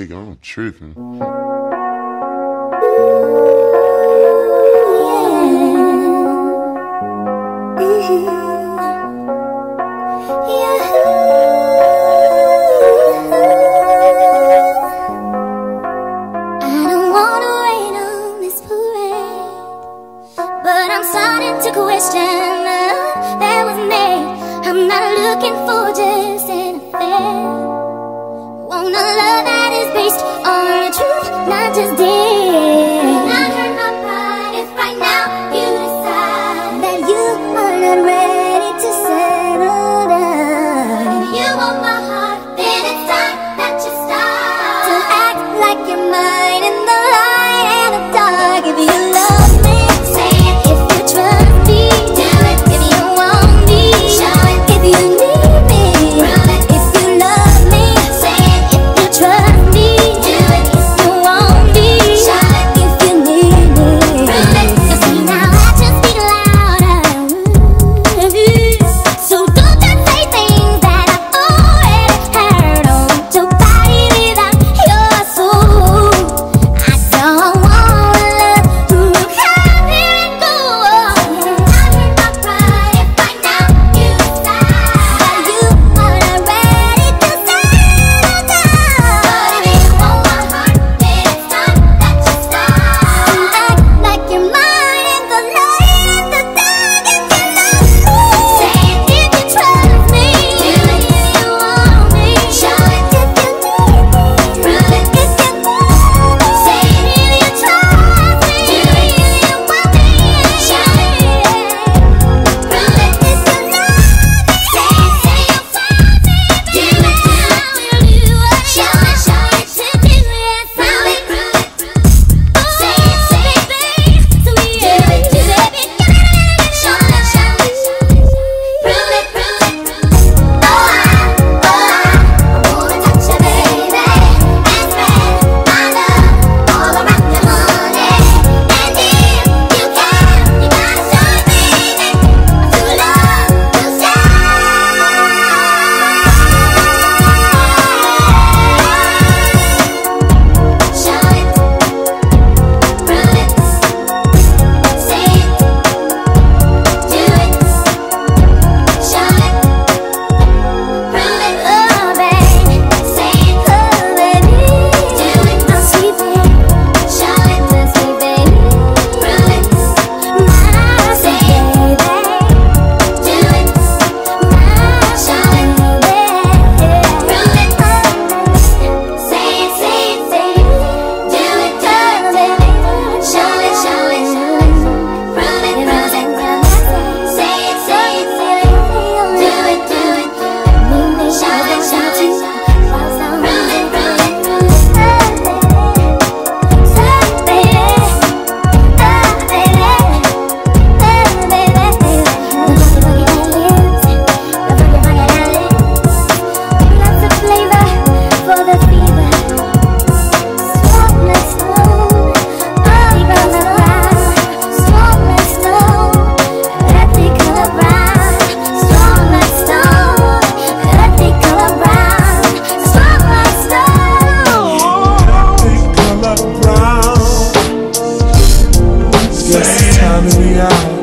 I'm tripping. But I'm starting to question love that was made. I'm not looking for just waste all your truth, not just this. Not her, not pride, if right now you decide that you are not ready. It's the time we out?